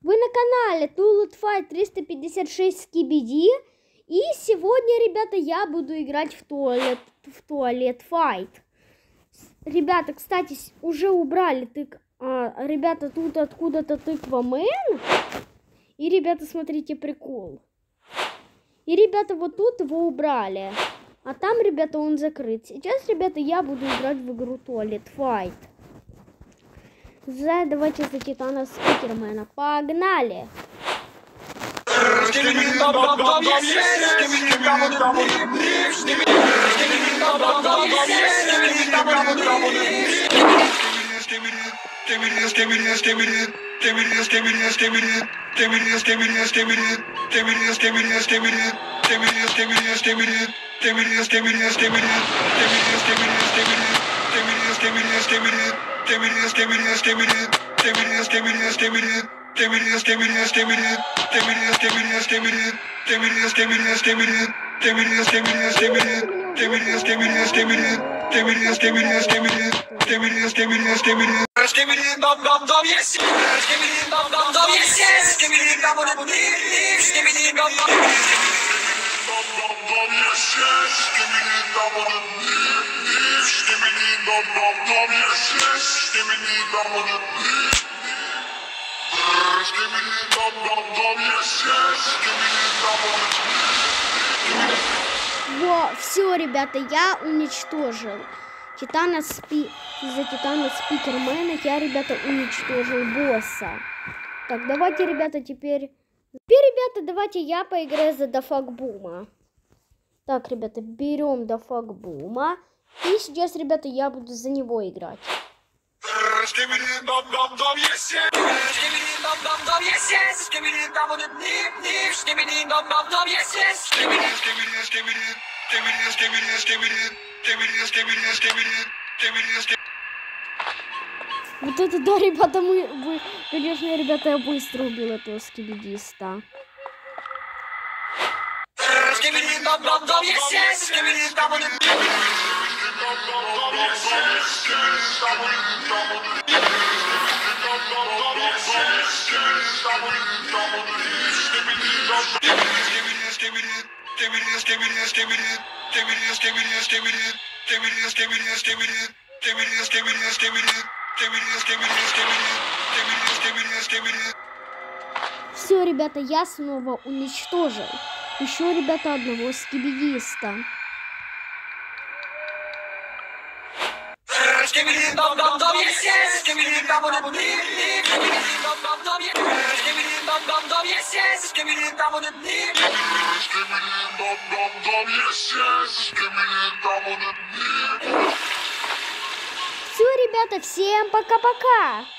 Вы на канале Tullet Fight 356 Скибиди. И сегодня, ребята, я буду играть в туалет, в туалет Fight. Ребята, кстати, уже убрали тык... А, ребята, тут откуда-то тыква мэн. И, ребята, смотрите, прикол. И, ребята, вот тут его убрали. А там, ребята, он закрыт. Сейчас, ребята, я буду играть в игру Туалет Fight. За, давайте за Титана Спикермена. Погнали! Yes, yes. Во, все, ребята, я уничтожил. Титана Спи... За Титана Спикермена я, ребята, уничтожил босса. Так, давайте, ребята, теперь... Теперь, ребята, давайте я поиграю за Дафакбума. Так, ребята, берем Дафакбума. И сейчас, ребята, я буду за него играть. Вот это да, ребята, мы, вы, конечно, ребята, я быстро убил этого скибидиста. Все, ребята, я снова уничтожил. Еще, ребята, одного скибидиста. Все, ребята, всем пока-пока.